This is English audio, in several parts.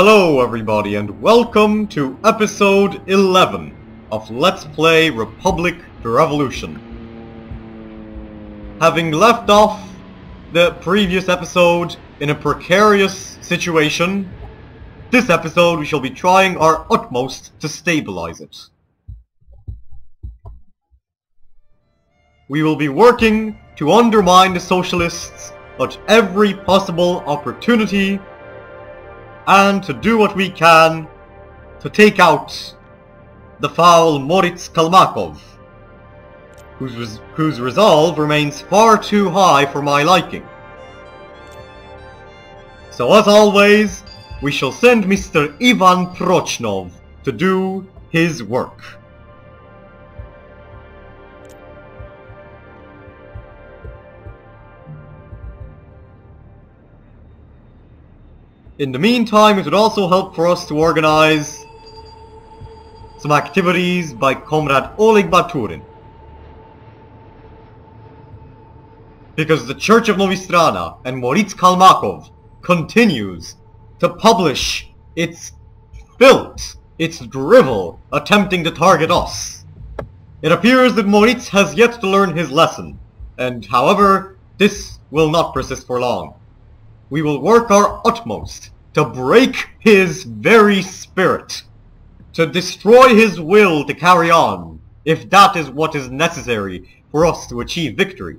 Hello everybody and welcome to episode 11 of Let's Play Republic the Revolution. Having left off the previous episode in a precarious situation, this episode we shall be trying our utmost to stabilize it. We will be working to undermine the socialists at every possible opportunity and to do what we can to take out the foul Moritz Kalmakov, whose, res whose resolve remains far too high for my liking. So as always, we shall send Mr. Ivan Prochnov to do his work. In the meantime, it would also help for us to organize some activities by Comrade Oleg Baturin. Because the Church of Novistrana and Moritz Kalmakov continues to publish its filth, its drivel, attempting to target us. It appears that Moritz has yet to learn his lesson, and however, this will not persist for long. We will work our utmost to break his very spirit, to destroy his will to carry on, if that is what is necessary for us to achieve victory.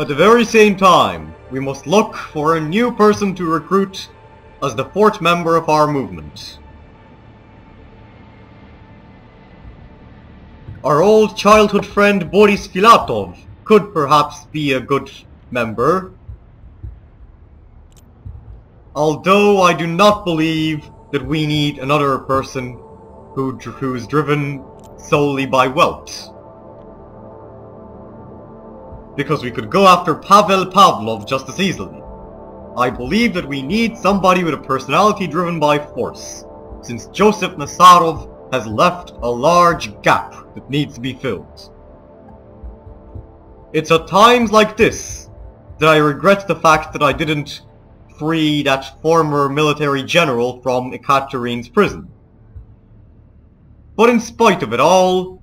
At the very same time, we must look for a new person to recruit as the fourth member of our movement. Our old childhood friend Boris Filatov could perhaps be a good member. Although I do not believe that we need another person who, who is driven solely by wealth because we could go after Pavel Pavlov just as easily. I believe that we need somebody with a personality driven by force, since Joseph Nazarov has left a large gap that needs to be filled. It's at times like this that I regret the fact that I didn't free that former military general from Ekaterine's prison. But in spite of it all,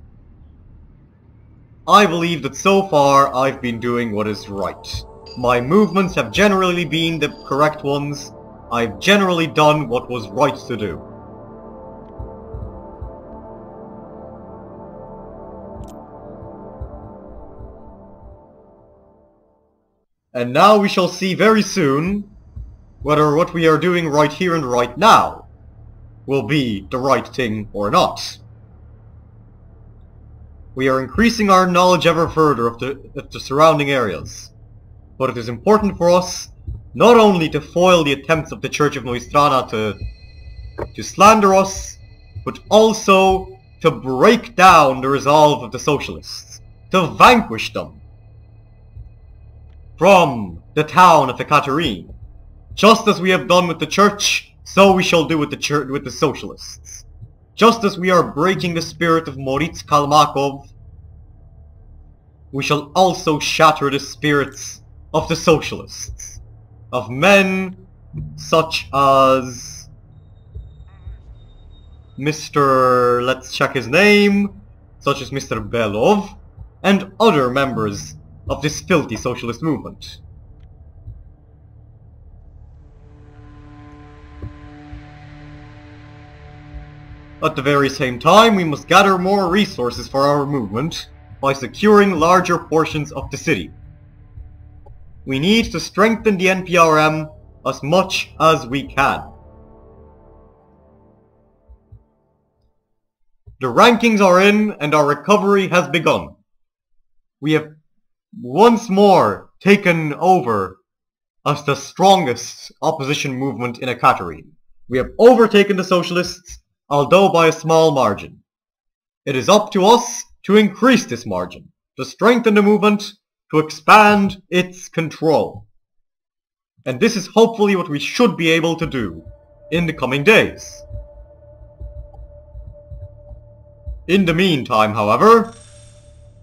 I believe that so far I've been doing what is right. My movements have generally been the correct ones. I've generally done what was right to do. And now we shall see very soon whether what we are doing right here and right now will be the right thing or not we are increasing our knowledge ever further of the, of the surrounding areas. But it is important for us not only to foil the attempts of the Church of Novistrana to, to slander us, but also to break down the resolve of the Socialists, to vanquish them from the town of Ekaterine. Just as we have done with the Church, so we shall do with the Church with the Socialists. Just as we are breaking the spirit of Moritz Kalmakov, we shall also shatter the spirits of the socialists, of men such as Mr. let's check his name, such as Mr. Belov, and other members of this filthy socialist movement. At the very same time, we must gather more resources for our movement by securing larger portions of the city. We need to strengthen the NPRM as much as we can. The rankings are in and our recovery has begun. We have once more taken over as the strongest opposition movement in Ekaterine. We have overtaken the socialists although by a small margin. It is up to us to increase this margin, to strengthen the movement, to expand its control. And this is hopefully what we should be able to do in the coming days. In the meantime, however,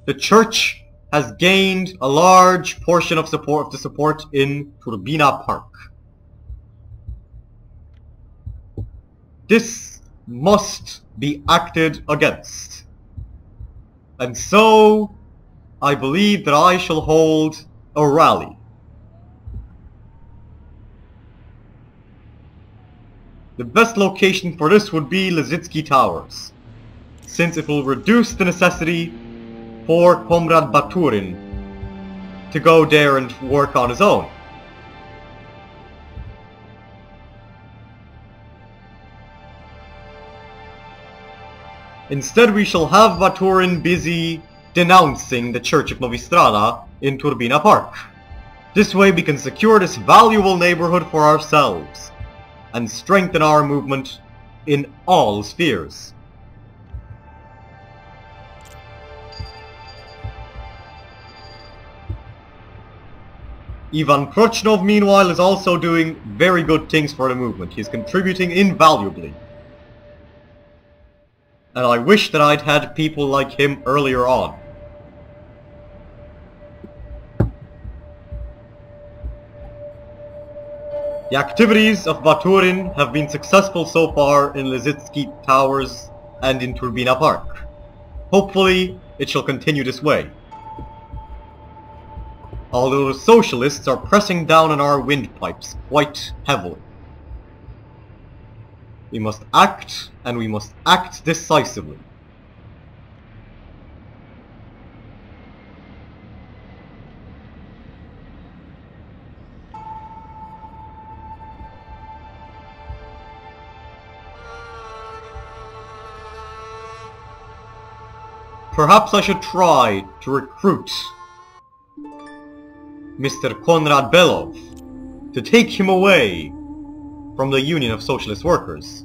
the church has gained a large portion of support of the support in Turbina Park. This must be acted against. And so, I believe that I shall hold a rally. The best location for this would be Lizitsky Towers, since it will reduce the necessity for Comrade Baturin to go there and work on his own. Instead we shall have Baturin busy denouncing the Church of Novistrana in Turbina Park. This way we can secure this valuable neighborhood for ourselves and strengthen our movement in all spheres. Ivan Prochnov, meanwhile, is also doing very good things for the movement. He is contributing invaluably. And I wish that I'd had people like him earlier on. The activities of Baturin have been successful so far in Lizitsky Towers and in Turbina Park. Hopefully, it shall continue this way. Although the socialists are pressing down on our windpipes quite heavily. We must act, and we must act decisively. Perhaps I should try to recruit Mr. Konrad Belov to take him away from the Union of Socialist Workers.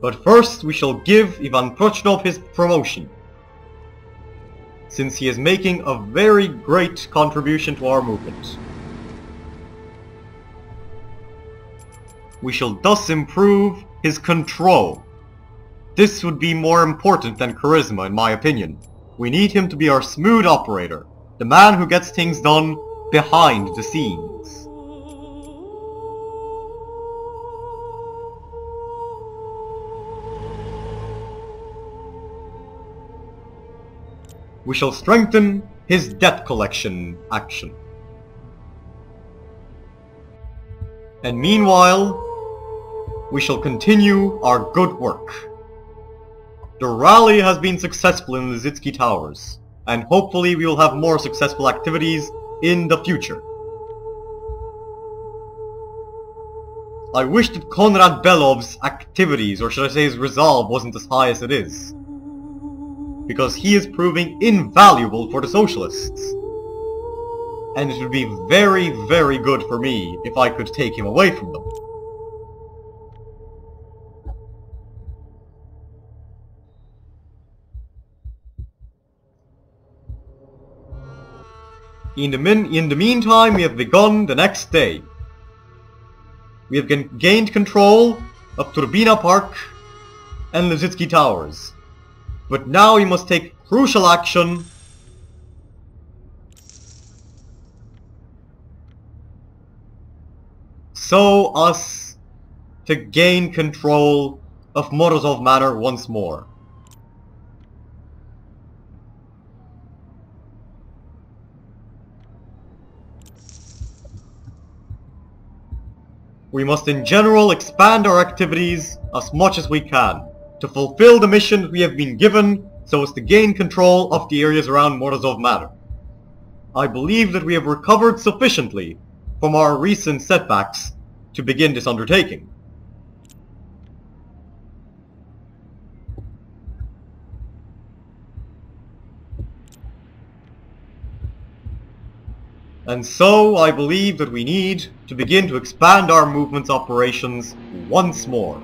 But first we shall give Ivan Prochnov his promotion, since he is making a very great contribution to our movement. we shall thus improve his control. This would be more important than charisma in my opinion. We need him to be our smooth operator, the man who gets things done behind the scenes. We shall strengthen his debt collection action. And meanwhile, we shall continue our good work. The rally has been successful in the Zitsky Towers, and hopefully we will have more successful activities in the future. I wish that Konrad Belov's activities, or should I say his resolve, wasn't as high as it is. Because he is proving invaluable for the Socialists. And it would be very, very good for me if I could take him away from them. In the, min in the meantime, we have begun the next day. We have gained control of Turbina Park and Lizitsky Towers. But now we must take crucial action so as to gain control of Morozov Manor once more. We must in general expand our activities as much as we can to fulfill the mission we have been given so as to gain control of the areas around Morozov Manor. I believe that we have recovered sufficiently from our recent setbacks to begin this undertaking. And so I believe that we need to begin to expand our movement's operations once more.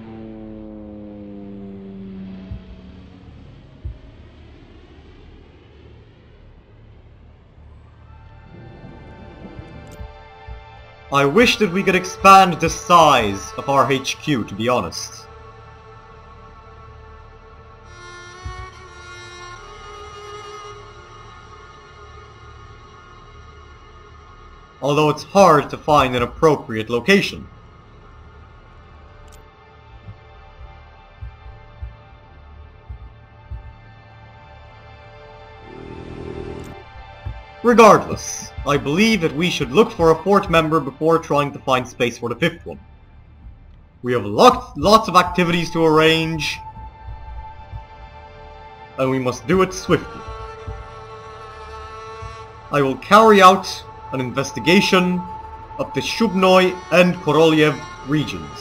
I wish that we could expand the size of our HQ, to be honest. Although it's hard to find an appropriate location. Regardless, I believe that we should look for a fourth member before trying to find space for the fifth one. We have lots, lots of activities to arrange, and we must do it swiftly. I will carry out an investigation of the Shubnoy and Korolyev regions.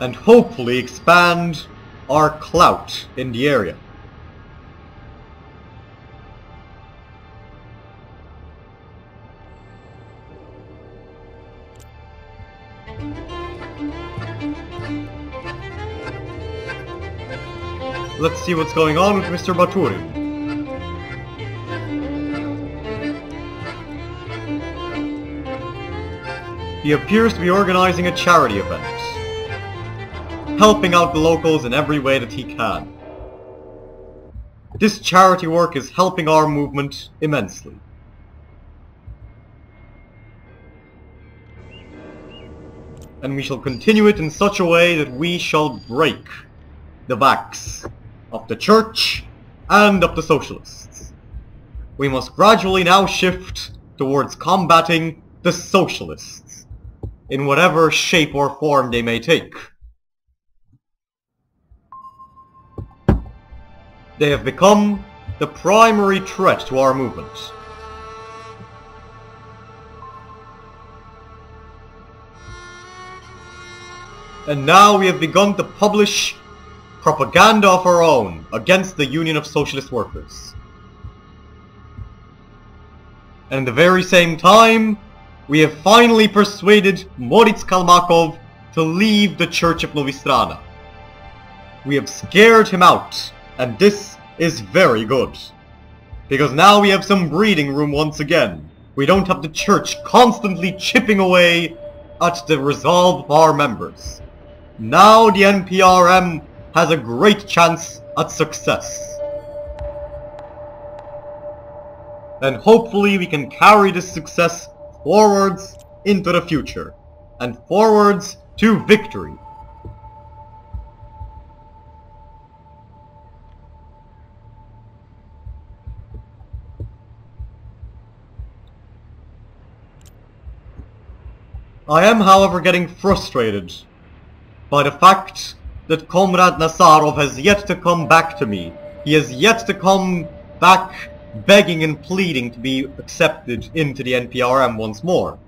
And hopefully expand our clout in the area. Let's see what's going on with Mr. Baturin. He appears to be organizing a charity event, helping out the locals in every way that he can. This charity work is helping our movement immensely. And we shall continue it in such a way that we shall break the backs of the church and of the socialists. We must gradually now shift towards combating the socialists in whatever shape or form they may take. They have become the primary threat to our movements. And now we have begun to publish propaganda of our own against the Union of Socialist Workers. And at the very same time, we have finally persuaded Moritz Kalmakov to leave the Church of Novistrana. We have scared him out, and this is very good. Because now we have some breathing room once again. We don't have the church constantly chipping away at the resolve of our members. Now the NPRM has a great chance at success. And hopefully we can carry this success forwards into the future, and forwards to victory. I am, however, getting frustrated by the fact that Comrade Nazarov has yet to come back to me. He has yet to come back begging and pleading to be accepted into the NPRM once more.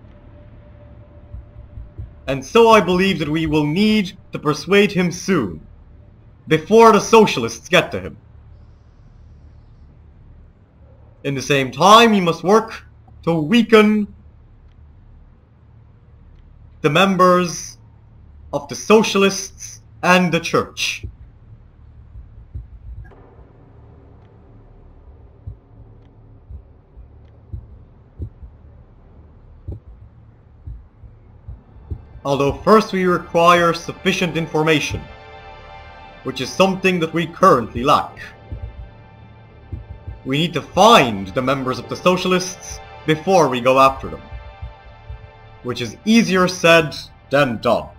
And so I believe that we will need to persuade him soon, before the socialists get to him. In the same time, he must work to weaken the members of the socialists and the church. Although first we require sufficient information, which is something that we currently lack. We need to find the members of the Socialists before we go after them, which is easier said than done.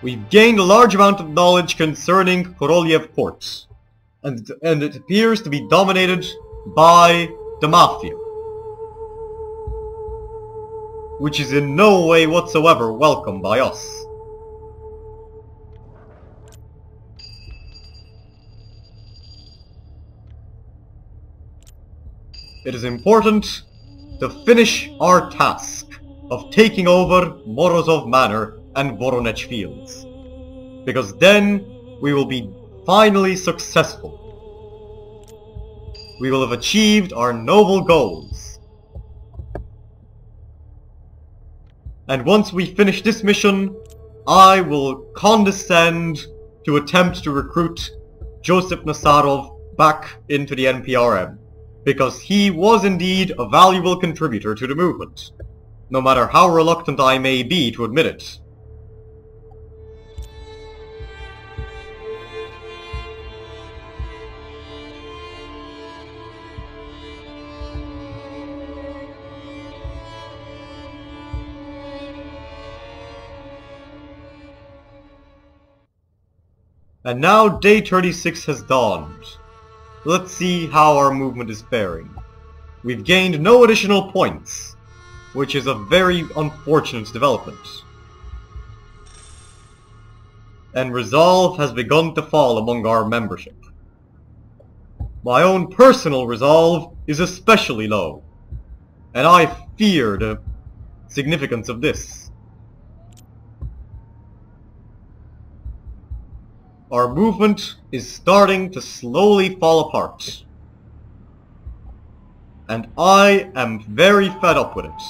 We've gained a large amount of knowledge concerning Korolyev port, and, and it appears to be dominated by the Mafia. Which is in no way whatsoever welcome by us. It is important to finish our task of taking over Morozov Manor and Voronezh Fields. Because then we will be finally successful we will have achieved our noble goals. And once we finish this mission, I will condescend to attempt to recruit Joseph Nazarov back into the NPRM, because he was indeed a valuable contributor to the movement, no matter how reluctant I may be to admit it. And now day 36 has dawned. Let's see how our movement is faring. We've gained no additional points, which is a very unfortunate development. And resolve has begun to fall among our membership. My own personal resolve is especially low, and I fear the significance of this. Our movement is starting to slowly fall apart. And I am very fed up with it.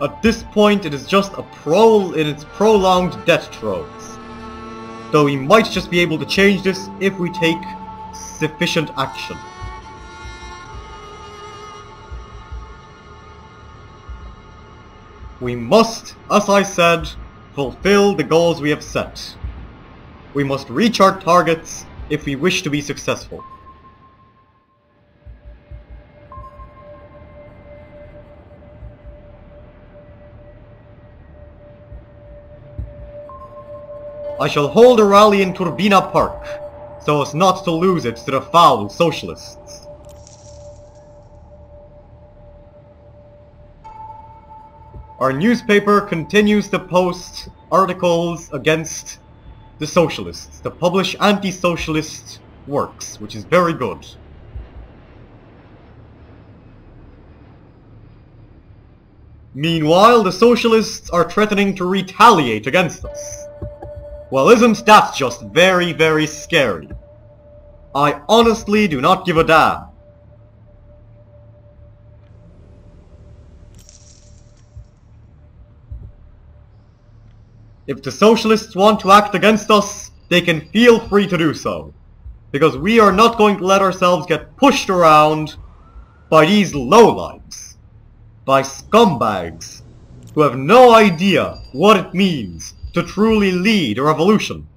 At this point it is just a pro in its prolonged death throes. Though we might just be able to change this if we take sufficient action. We must, as I said, fulfill the goals we have set. We must reach our targets if we wish to be successful. I shall hold a rally in Turbina Park, so as not to lose it to the foul socialists. Our newspaper continues to post articles against the socialists, to publish anti-socialist works, which is very good. Meanwhile, the socialists are threatening to retaliate against us. Well, isn't that just very, very scary? I honestly do not give a damn. If the socialists want to act against us, they can feel free to do so. Because we are not going to let ourselves get pushed around by these lowlives. By scumbags who have no idea what it means to truly lead a revolution.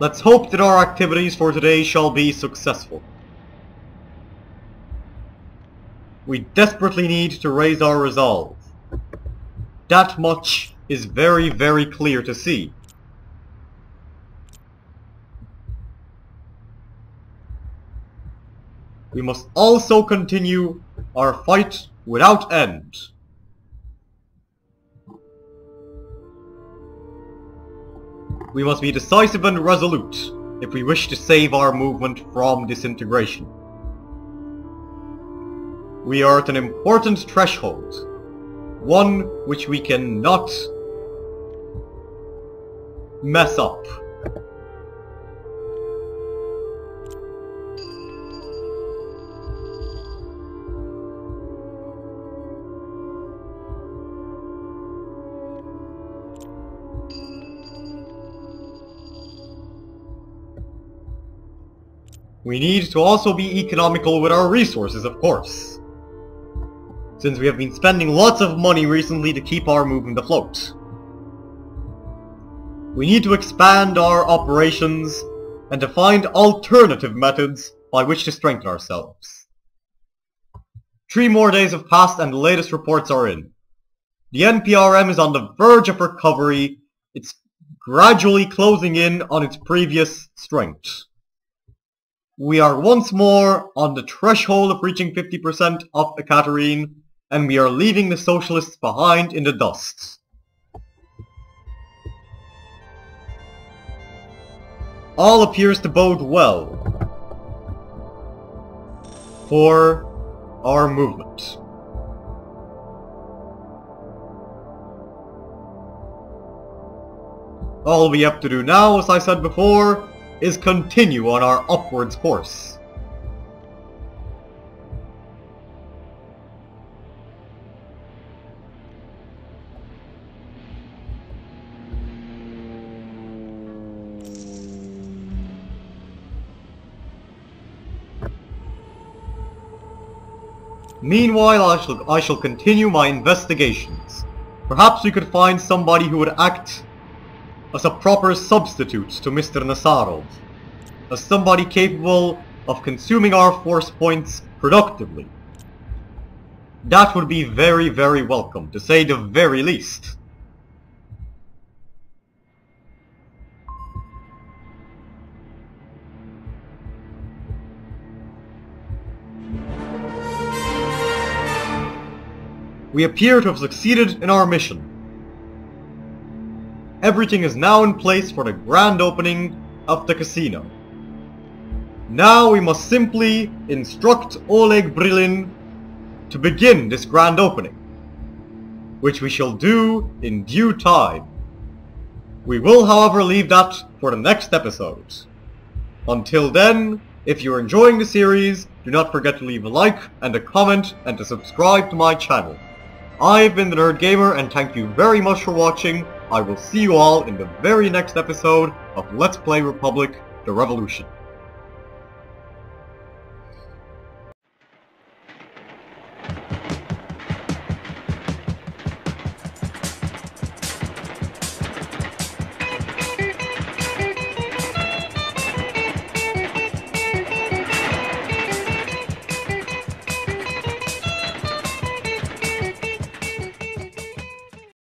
Let's hope that our activities for today shall be successful. We desperately need to raise our resolve. That much is very, very clear to see. We must also continue our fight without end. We must be decisive and resolute if we wish to save our movement from disintegration. We are at an important threshold, one which we cannot mess up. We need to also be economical with our resources, of course. Since we have been spending lots of money recently to keep our movement afloat. We need to expand our operations and to find alternative methods by which to strengthen ourselves. Three more days have passed and the latest reports are in. The NPRM is on the verge of recovery. It's gradually closing in on its previous strength. We are once more on the threshold of reaching 50% of Ekaterine, and we are leaving the socialists behind in the dust. All appears to bode well for our movement. All we have to do now, as I said before, is continue on our upwards course. Meanwhile, I shall, I shall continue my investigations. Perhaps we could find somebody who would act as a proper substitute to Mr. Nazarov, As somebody capable of consuming our force points productively. That would be very, very welcome, to say the very least. We appear to have succeeded in our mission. Everything is now in place for the grand opening of the casino. Now we must simply instruct Oleg Brilin to begin this grand opening, which we shall do in due time. We will however leave that for the next episode. Until then, if you're enjoying the series, do not forget to leave a like and a comment and to subscribe to my channel. I've been the Nerd Gamer and thank you very much for watching. I will see you all in the very next episode of Let's Play Republic The Revolution.